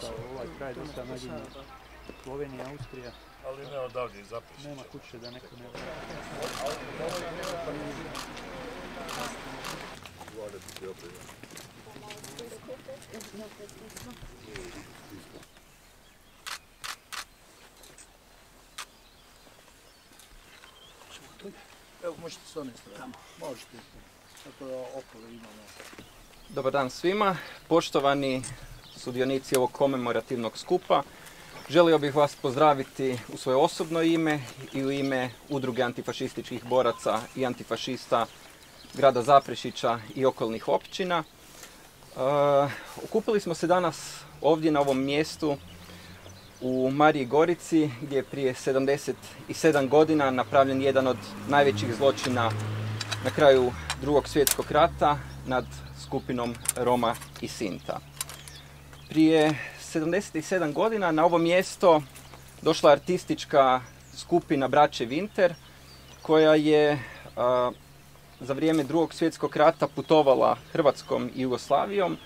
dosta, ovaj kraj dosta naginje. Slovenija, Austrija, Ali ne odavdje Zaprešića. nema kuće da neko ne opremljeno. Evo, možete s one strane. Možete. Tako da okolo imamo. Dobar dan svima, poštovani sudionici ovog komemorativnog skupa. Želio bih vas pozdraviti u svoje osobno ime i u ime Udruge antifašističkih boraca i antifašista grada Zaprešića i okolnih općina. E, okupili smo se danas ovdje na ovom mjestu u Mariji Gorici gdje je prije 77 godina napravljen jedan od najvećih zločina na kraju drugog svjetskog rata nad skupinom Roma i Sinta. Prije 77 godina na ovo mjesto došla artistička skupina Braće Winter koja je za vrijeme drugog svjetskog rata putovala Hrvatskom i Jugoslavijom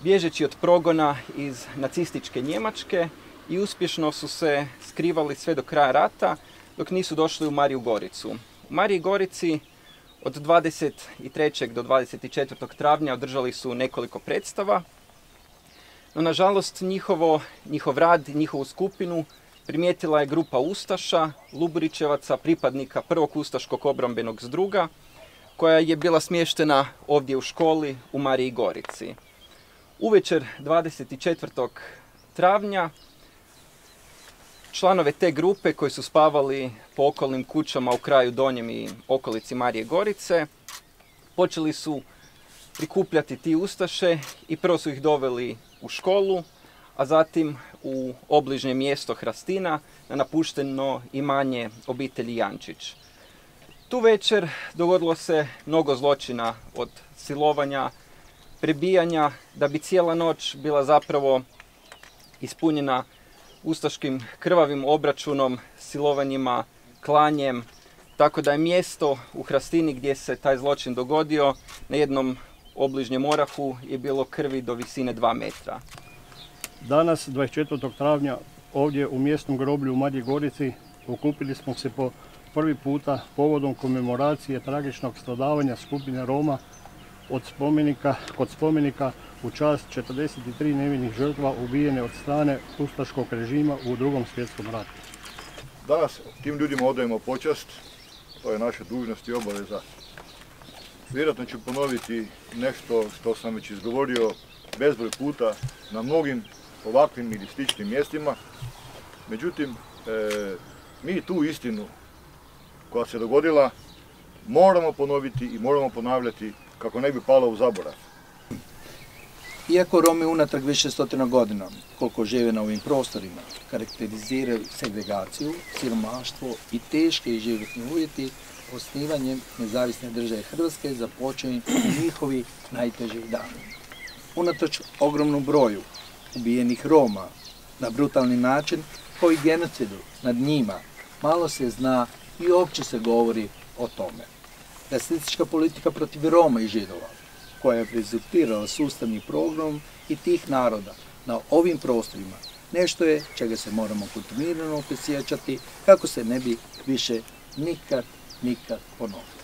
bježeći od progona iz nacističke Njemačke i uspješno su se skrivali sve do kraja rata dok nisu došli u Mariju Goricu. U Mariji Gorici od 23. do 24. travnja održali su nekoliko predstava, no nažalost njihovo, njihov rad njihovu skupinu primijetila je grupa Ustaša, Luburićevaca, pripadnika prvog Ustaškog obrambenog zdruga, koja je bila smještena ovdje u školi u Mariji Gorici. Uvečer 24. travnja članove te grupe koji su spavali po okolnim kućama u kraju Donjem i okolici Marije Gorice počeli su prikupljati ti ustaše i prvo su ih doveli u školu, a zatim u obližnje mjesto Hrastina na napušteno imanje obitelji Jančić. Tu večer dogodilo se mnogo zločina od silovanja, prebijanja, da bi cijela noć bila zapravo ispunjena ustaškim krvavim obračunom, silovanjima, klanjem, tako da je mjesto u Hrastini gdje se taj zločin dogodio na jednom obližnjem orahu je bilo krvi do visine 2 metra. Danas, 24. travnja, ovdje u mjesnom groblju u Marji Gorici okupili smo se po prvi puta povodom komemoracije tragičnog stradavanja skupine Roma od spomenika, kod spomenika u čast 43 nevinih žrtva ubijene od strane ustaškog režima u drugom svjetskom ratu. Danas tim ljudima odajemo počast, to je naša dužnost i obaveza. Vjerojatno ću ponoviti nešto što sam već izgovorio bezbroj puta na mnogim ovakvim ili sličnim mjestima. Međutim, e, mi tu istinu koja se dogodila moramo ponoviti i moramo ponavljati kako ne bi palo u zaborav. Iako Romi unatrag više stotina godina, koliko žive na ovim prostorima, karakteriziraju segregaciju, siromaštvo i teške životne uvjeti, osnivanjem nezavisne države Hrvatske započeo njihovi najteži dani. Unatoč ogromnom broju ubijenih Roma na brutalni način, kao i genocidu nad njima, malo se zna i uopće se govori o tome. Rasistička politika protiv Roma i Židova, koja je rezultirala sustavni program i tih naroda na ovim prostorima, nešto je čega se moramo kontinuirano prisjećati kako se ne bi više nikad, nikad ponovilo.